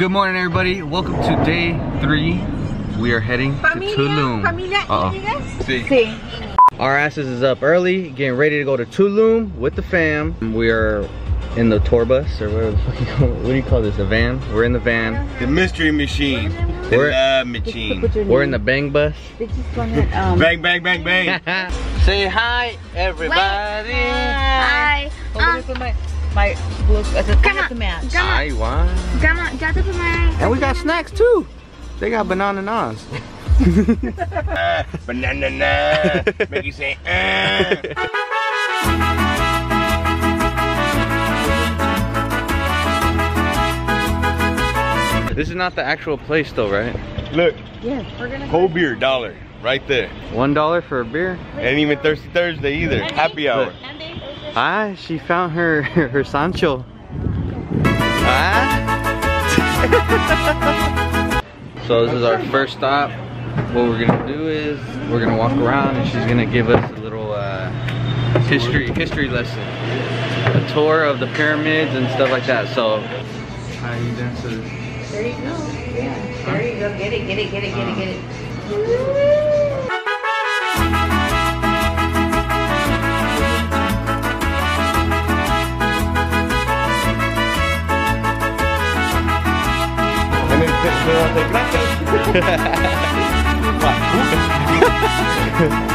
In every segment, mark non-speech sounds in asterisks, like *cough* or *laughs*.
Good morning, everybody. Welcome to day three. We are heading to Tulum. Familia Uh-oh. Rodriguez? Sí. Our asses is up early, getting ready to go to Tulum with the fam. We are in the tour bus, or whatever the fuck you call. What do you call this? A van? We're in the van. The mystery machine. The We're- love machine. We're in the bang bus. Bang, bang, bang, bang. *laughs* Say hi, everybody. Hi. Um, my, my look as a Come on. to match. Hi, wow. Gama, ya te tomé. And we got snacks too. They got banana nas. Ah, *laughs* banana, na. Make you say, ah. This is not the actual place though, right? Look, Yes, we're gonna cold beer, dollar. Right there. One dollar for a beer? Ain't even Thirsty Thursday either. Happy hour. Ah, she found her *laughs* her Sancho. Ah. *laughs* so this is our first stop. What we're gonna do is we're gonna walk around and she's gonna give us a little uh, history history lesson, a tour of the pyramids and stuff like that. So how you dance to this? There you go. Yeah. There you go. Get it, get it, get it, get it, get it. *laughs*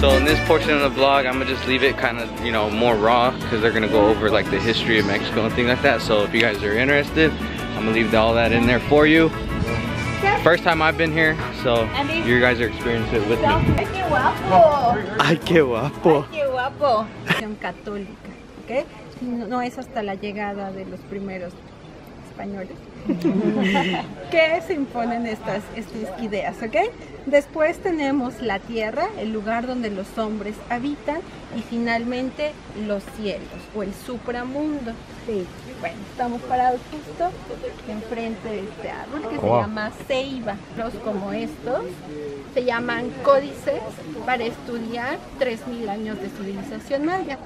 So in this portion of the vlog, I'm gonna just leave it kind of, you know, more raw because they're gonna go over like the history of Mexico and things like that. So if you guys are interested, I'm gonna leave all that in there for you. First time I've been here, so you guys are experiencing it with me. Ay, qué guapo. Ay, qué guapo. Qué. Católica, ¿ok? No, no es hasta la llegada de los primeros españoles *laughs* que se imponen estas, estas ideas, ¿ok? Después tenemos la tierra, el lugar donde los hombres habitan, y finalmente los cielos o el supramundo. Sí. Bueno, estamos parados justo enfrente de este árbol que se llama ceiba. Los como estos se llaman códices para estudiar 3.000 años de civilización maya.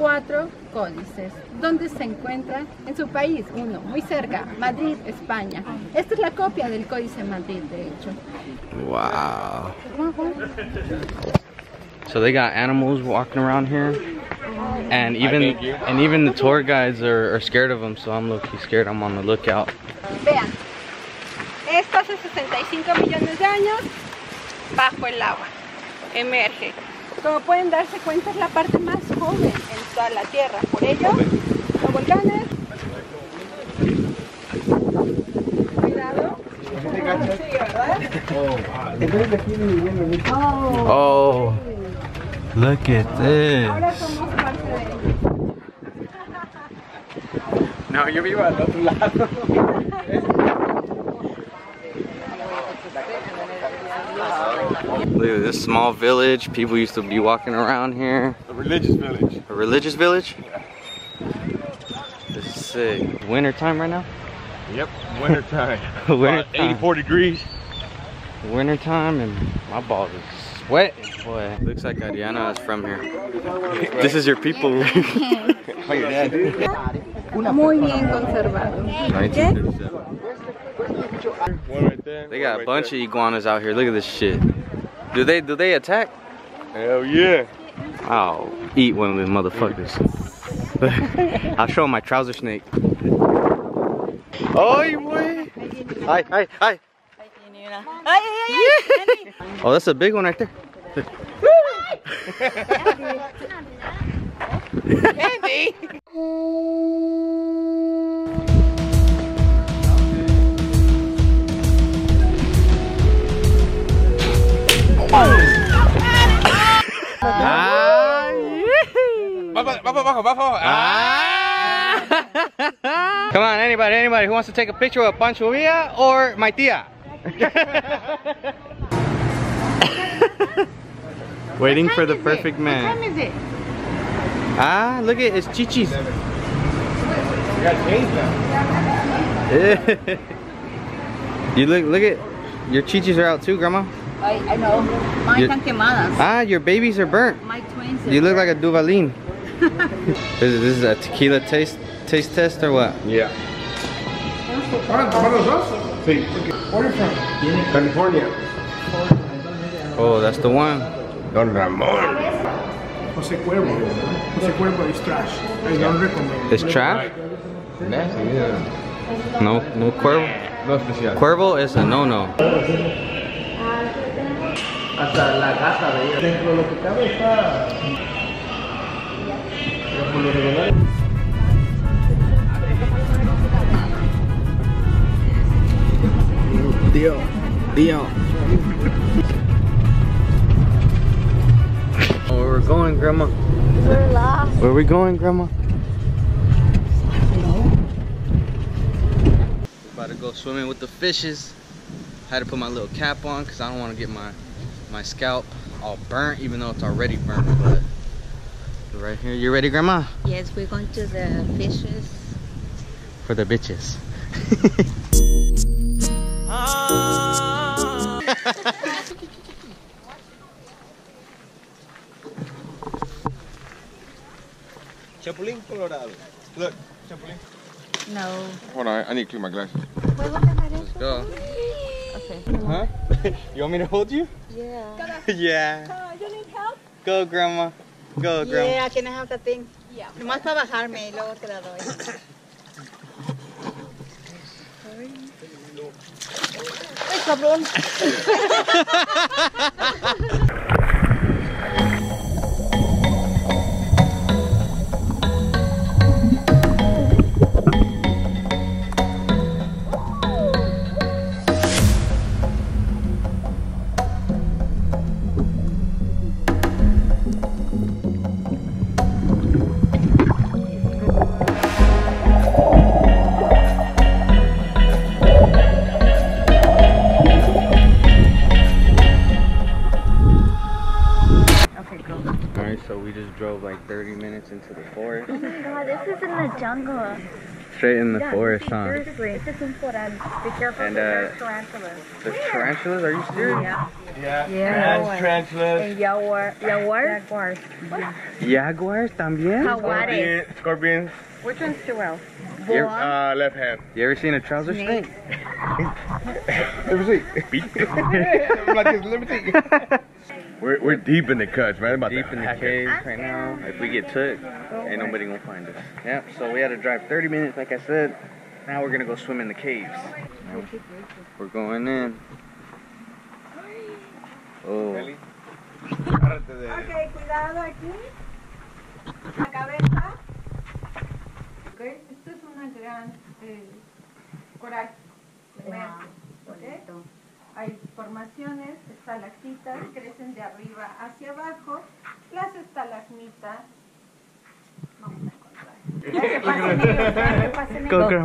Cuatro códices. ¿Dónde se encuentran? En su país. Uno, muy cerca, Madrid, España. Esta es la copia del Códice Madrid, de hecho. Wow. So they got animals walking around here, and even thank you. and even the tour guides are, are scared of them. So I'm low-key scared. I'm on the lookout. Vean, esto hace 65 millones de años bajo el agua, emerge. Como pueden darse cuenta es la parte más joven en toda la Tierra, por ello los volcanes. Cuidado. Sí, ¿verdad? Oh, look at this. Ahora somos parte de ello. No, yo vivo al otro lado. *laughs* Look at this small village. People used to be walking around here. A religious village. A religious village? This is sick. Winter time right now? Yep, winter time. *laughs* Winter About 84 degrees. Winter time and my balls are sweating, boy. Looks like Adriana is from here. *laughs* This is your people. Your *laughs* dad. Muy bien conservado. One right there. They one got a right bunch there. of iguanas out here. Look at this shit. Do they do they attack? Hell yeah. I'll eat one of them motherfuckers. *laughs* I'll show 'em my trouser snake. Oh, boy. Hi, hi, hi. *laughs* Oh, that's a big one right there. Andy. *laughs* Ah. Ah. Come on, anybody, anybody who wants to take a picture with Pancho Villa or my tia? *laughs* Waiting for the perfect What time man. is it? Ah, look at it's chichis. You got changed now. *laughs* you look, look at your chichis are out too, grandma. I, I know. Mine Your- están quemadas. Ah, your babies are burnt. My twins. You look like a Duvalin. *laughs* this, is, this is a tequila taste taste test or what? Yeah. Sí. Where are you from? California. Oh, that's the one. Don Ramon. José Cuervo. José Cuervo is trash. I don't recommend. It's trap? Nasty, yeah. No, no cuervo. No especial. Cuervo is a no-no. Dentro de lo que cabe está. Pero por lo regular. Tío, tío. Where we're going, Grandma? We're lost. Where we going, Grandma? About to go swimming with the fishes. Had to put my little cap on because I don't want to get my my scalp all burnt, even though it's already burnt. But right here, you ready, Grandma? Yes, we're going to the fishes. For the bitches. *laughs* Chapulín Colorado. Look, Chapulín. No. Hold on, I need to clean my glasses. Let's go. Okay. Huh? *laughs* you want me to hold you? Yeah. *laughs* yeah. you need help? Go, Grandma. Go, Grandma. Yeah, can I have the thing? Yeah. Nomás para bajarme y luego te la doy. Ay, cabrón. *laughs* drove like 30 minutes into the forest. Oh my god, this is in the jungle. Straight in the forest, huh? Seriously. This is important. Be careful And, there's uh, tarantulas. There's tarantulas? Are you serious? Yeah. Yeah. yeah. tarantulas. And jaguar, jaguars? Jaguars. Jaguars también? Jaguares. Scorpions. Which one's Joel? You ever, Uh, left hand. you ever seen a trouser snake? *laughs* Let me see. *laughs* like let me see. We're, we're deep in the cuts, man. About Deep in the hack it. caves right now. If we get took, ain't nobody gonna find us. Yep, so we had to drive 30 minutes, like I said. Now we're gonna go swim in the caves. We're going in. Oh. Kelly, agárrate de- Ok, cuidado aquí. La cabeza. Ok, esto es una gran eh, coral. ok. hay formaciones, estalactitas crecen de arriba hacia abajo, las estalagmitas, vamos a encontrar. Go. *laughs*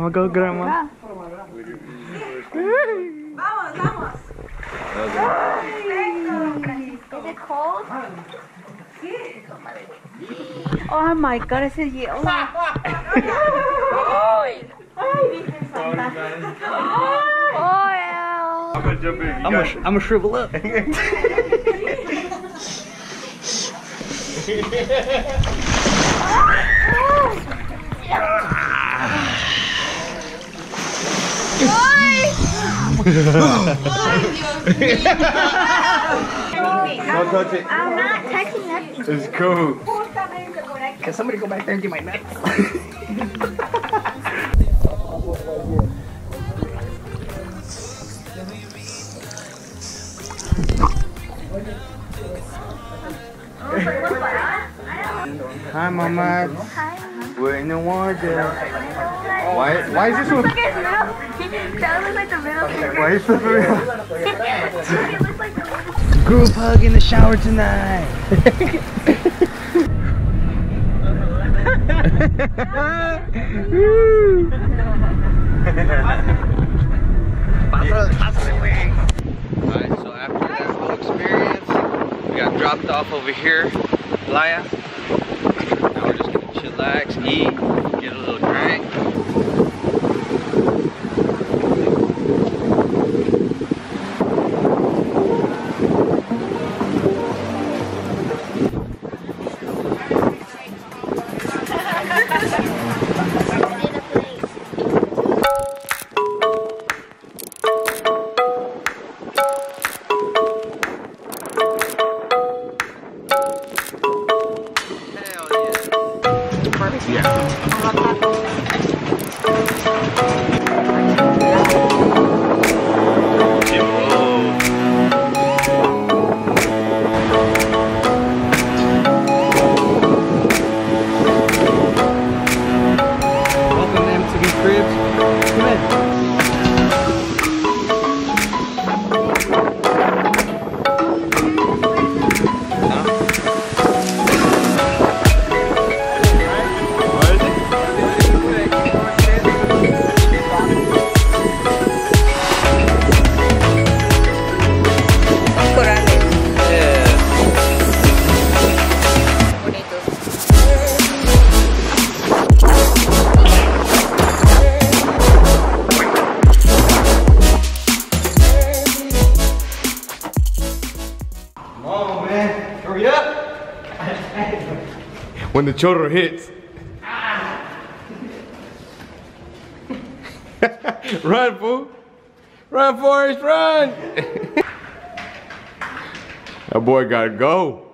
Vamos, vamos. Perfecto, Is it cold? Oh my god, ese hielo. *laughs* ¡Ay! ¡Ay, *laughs* ¡Ay! I'm gonna jump in. I'm gonna, I'm gonna shrivel up. *laughs* Don't touch it. I'm not touching nothing. It's cool. Justamente por aquí. Can somebody go back there and get my nuts? *laughs* Hi, Mama. Hi. We're in the water. Why, why is this one? that looks like the middle finger. Why is the middle Group hug in the shower tonight. Alright, so after that whole experience, we got dropped off over here. Laya, chillax, eat, when the children hits. *laughs* run, fool. Run, Forrest, run. *laughs* that boy gotta go.